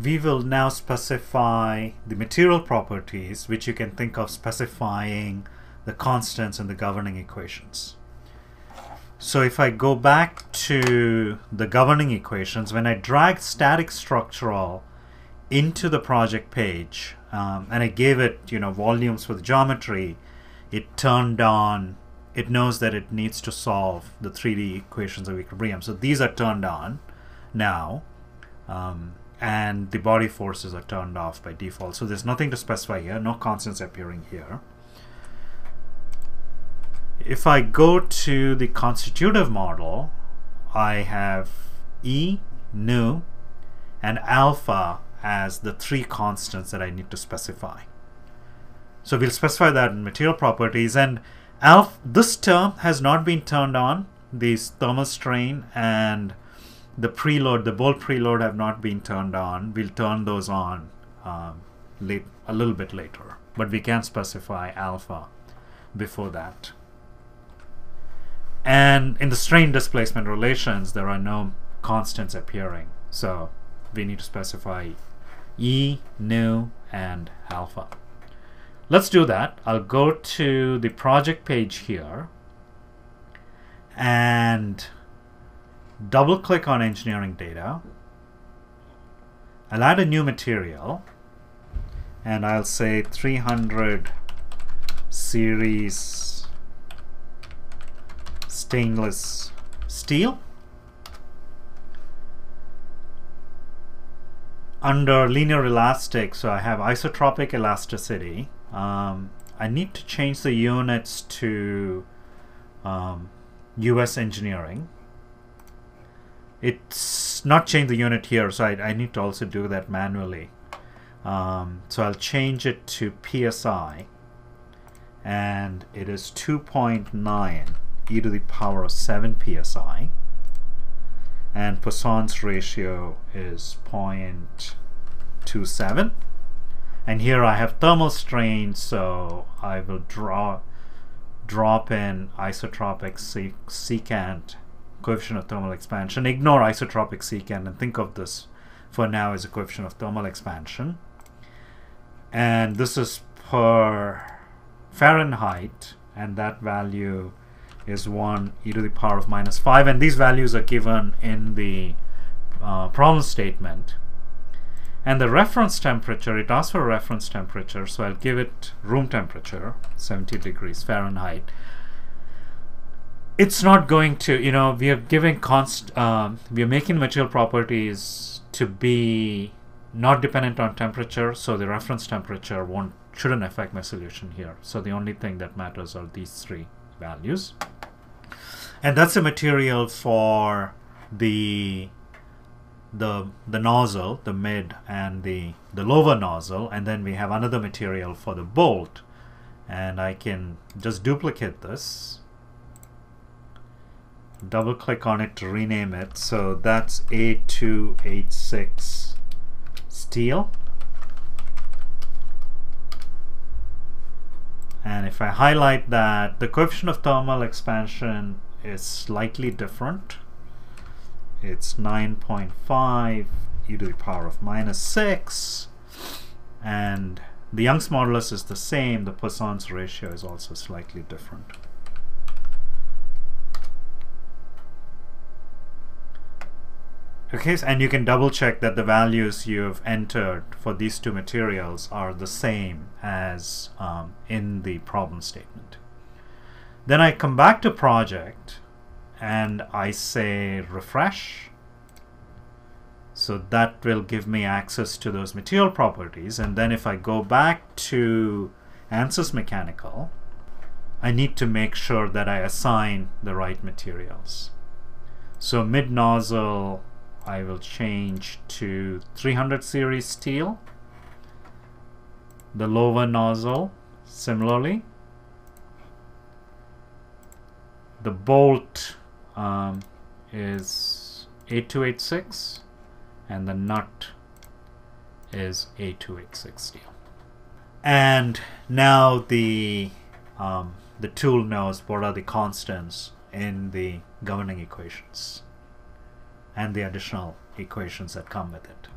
we will now specify the material properties which you can think of specifying the constants in the governing equations. So if I go back to the governing equations, when I drag static structural into the project page um, and I gave it you know volumes for the geometry, it turned on, it knows that it needs to solve the 3D equations of equilibrium. So these are turned on now. Um, and the body forces are turned off by default. So there's nothing to specify here, no constants appearing here. If I go to the constitutive model, I have E, nu, and alpha as the three constants that I need to specify. So we'll specify that in material properties and alpha, this term has not been turned on, these thermal strain and the preload, the bolt preload have not been turned on. We'll turn those on um, late, a little bit later, but we can specify alpha before that. And in the strain displacement relations, there are no constants appearing. So we need to specify E, nu, and alpha. Let's do that. I'll go to the project page here and double click on engineering data. I'll add a new material and I'll say 300 series stainless steel. Under linear elastic, so I have isotropic elasticity. Um, I need to change the units to um, US engineering it's not changed the unit here so I, I need to also do that manually. Um, so I'll change it to PSI and it is 2.9 e to the power of 7 psi and Poisson's ratio is 0.27 and here I have thermal strain so I will draw drop in isotropic secant coefficient of thermal expansion. Ignore isotropic secant and think of this for now as a coefficient of thermal expansion. And this is per Fahrenheit, and that value is 1 e to the power of minus 5. And these values are given in the uh, problem statement. And the reference temperature, it asks for reference temperature, so I'll give it room temperature, 70 degrees Fahrenheit it's not going to you know we are giving const um, we are making material properties to be not dependent on temperature so the reference temperature won't shouldn't affect my solution here. So the only thing that matters are these three values. And that's a material for the the the nozzle the mid and the the lower nozzle and then we have another material for the bolt. And I can just duplicate this double click on it to rename it. So that's A286 steel. And if I highlight that, the coefficient of thermal expansion is slightly different. It's 9.5 e to the power of minus 6. And the Young's modulus is the same. The Poisson's ratio is also slightly different. Okay, and you can double check that the values you've entered for these two materials are the same as um, in the problem statement. Then I come back to project and I say refresh. So that will give me access to those material properties. And then if I go back to ANSYS Mechanical, I need to make sure that I assign the right materials. So mid nozzle I will change to 300 series steel. The lower nozzle, similarly. The bolt um, is A286 and the nut is A286 steel. And now the um, the tool knows what are the constants in the governing equations and the additional equations that come with it.